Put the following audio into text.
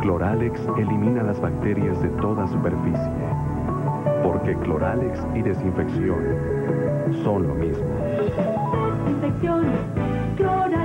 Cloralex elimina las bacterias de toda superficie. Porque Cloralex y desinfección son lo mismo. Cloralex.